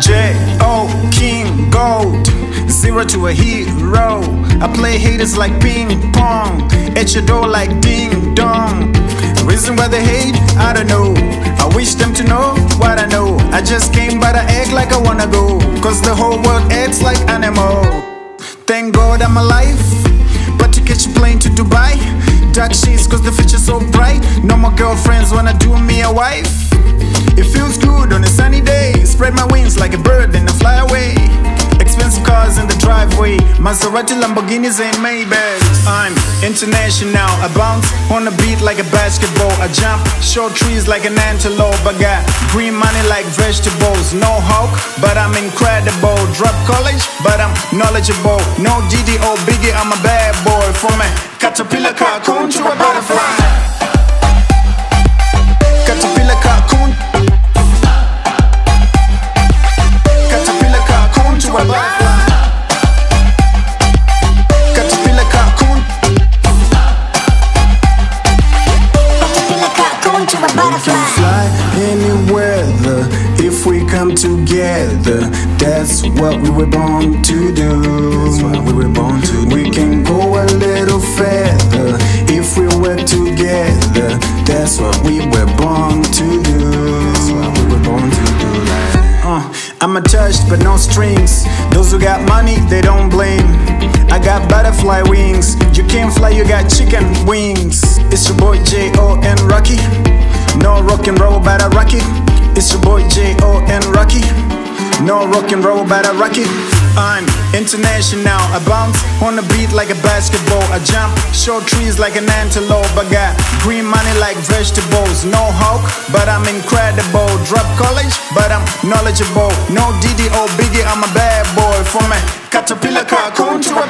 J-Oh King Gold. Zero to a hero. I play haters like ping pong. At your door like ding dong. Reason why they hate? I don't know. I wish them to know what I know. I just came but I act like I wanna go. Cause the whole world acts like animal. Thank God I'm alive. But to catch a plane to Dubai Dark shades cause the future's so bright. No more girlfriends wanna do me a wife. It feels good Maserati, Lamborghinis, and Maybachs. I'm international. I bounce on a beat like a basketball. I jump short trees like an antelope. I got green money like vegetables. No Hulk, but I'm incredible. Drop college, but I'm knowledgeable. No or Biggie, I'm a bad boy. From a caterpillar cocoon to a butterfly. A We can fly any weather if we come together. That's what we were born to do. That's what we were born to do. We can go a little further if we work together. That's what we were born to do. That's what we were born to do. Uh, I'm attached but no strings. Those who got money, they don't blame. I got butterfly wings. You can't fly, you got chicken wings. It's your boy J O N Rocky. No rock and roll, but I rock it. It's your boy J O N Rocky. No rock and roll, but I rock it. I'm international. I bounce on the beat like a basketball. I jump short trees like an antelope. I got green money like vegetables. No Hulk, but I'm incredible. Drop college, but I'm knowledgeable. No Diddy or Biggie, I'm a bad boy. From a caterpillar cocoon to a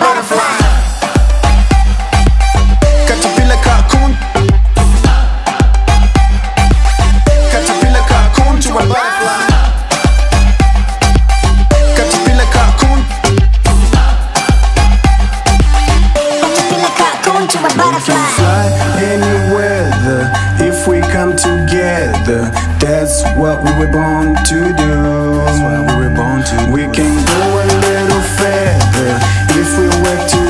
to. Fly any weather if we come together. That's what we were born to do. That's what we were born to do. We can go a little further if we work together.